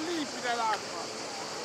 limpida l'acqua.